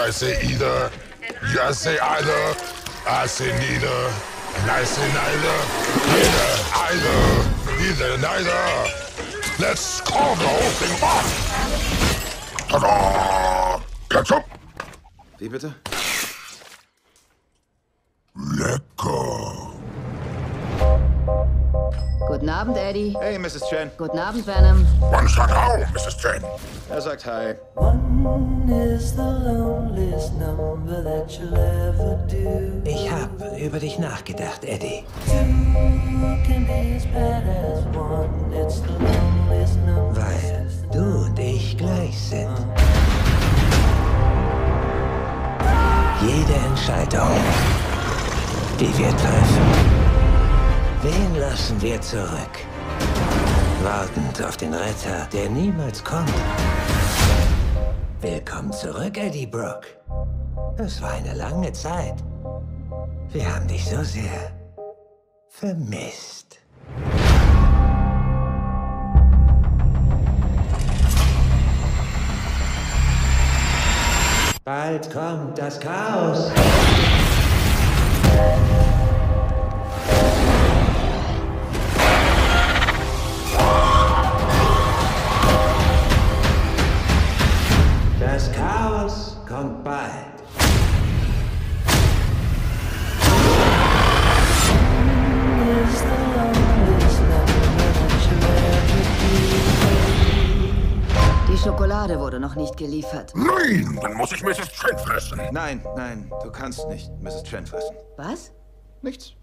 I say either. You say either. I say neither. And I say neither. Neither, either. Neither, neither. Let's call the whole thing off. Tada! Ketchup. Wie bitte? Guten Abend, Eddie. Hey, Mrs. Chen. Guten Abend, Venom. One shot how, Mrs. Chen? Er sagt Hi. One is the loneliest number that you'll ever do. Ich hab über dich nachgedacht, Eddie. Two can be as bad as one. It's the loneliest number. Weil du und ich gleich sind. Jede Entscheidung, die wir treffen, wen lassen wir zurück? Wartend auf den Retter, der niemals kommt. Willkommen zurück, Eddie Brooke. Es war eine lange Zeit. Wir haben dich so sehr vermisst. Bald kommt das Chaos. Kommt bald. Die Schokolade wurde noch nicht geliefert. Nein, dann muss ich Mrs. Chen fressen. Nein, nein, du kannst nicht Mrs. Chen fressen. Was? Nichts.